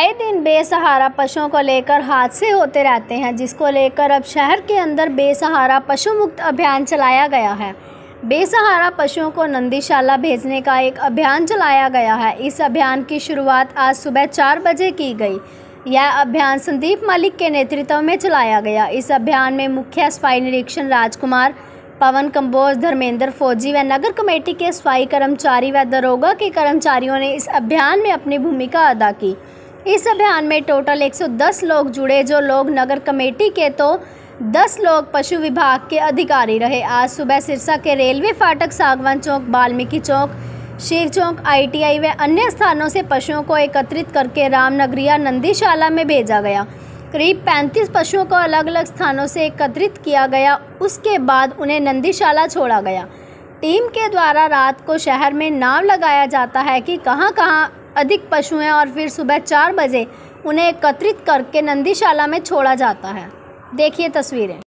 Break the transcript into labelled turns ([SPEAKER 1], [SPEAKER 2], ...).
[SPEAKER 1] आए दिन बेसहारा पशुओं को लेकर हादसे होते रहते हैं, जिसको लेकर अब शहर के अंदर बेसहारा पशु मुक्त अभियान चलाया गया है। बेसहारा पशुओं को नंदीशाला भेजने का एक अभियान चलाया गया है। इस अभियान की शुरुआत आज सुबह चार बजे की गई। यह अभियान संदीप मलिक के नेतृत्व में चलाया गया। इस अभियान में मुख्य सफ़ाई निरीक्षण राजकुमार, पवन कंबोज, धर्मेंद्र फौजी व नगर कमेटी के सफ़ाई कर्मचारी व दरोगा के कर्मचारियों ने इस अभियान में अपनी भूमिका अदा की। इस अभियान में टोटल 110 लोग जुड़े, जो लोग नगर कमेटी के तो 10 लोग पशु विभाग के अधिकारी रहे। आज सुबह सिरसा के रेलवे फाटक, सागवान चौक, वाल्मीकि चौक, शिव चौक, आईटीआई व अन्य स्थानों से पशुओं को एकत्रित करके रामनगरिया नंदीशाला में भेजा गया। करीब 35 पशुओं को अलग अलग स्थानों से एकत्रित किया गया। उसके बाद उन्हें नंदीशाला छोड़ा गया। टीम के द्वारा रात को शहर में नाम लगाया जाता है कि कहाँ कहाँ अधिक पशु हैं और फिर सुबह चार बजे उन्हें एकत्रित करके नंदीशाला में छोड़ा जाता है। देखिए तस्वीरें।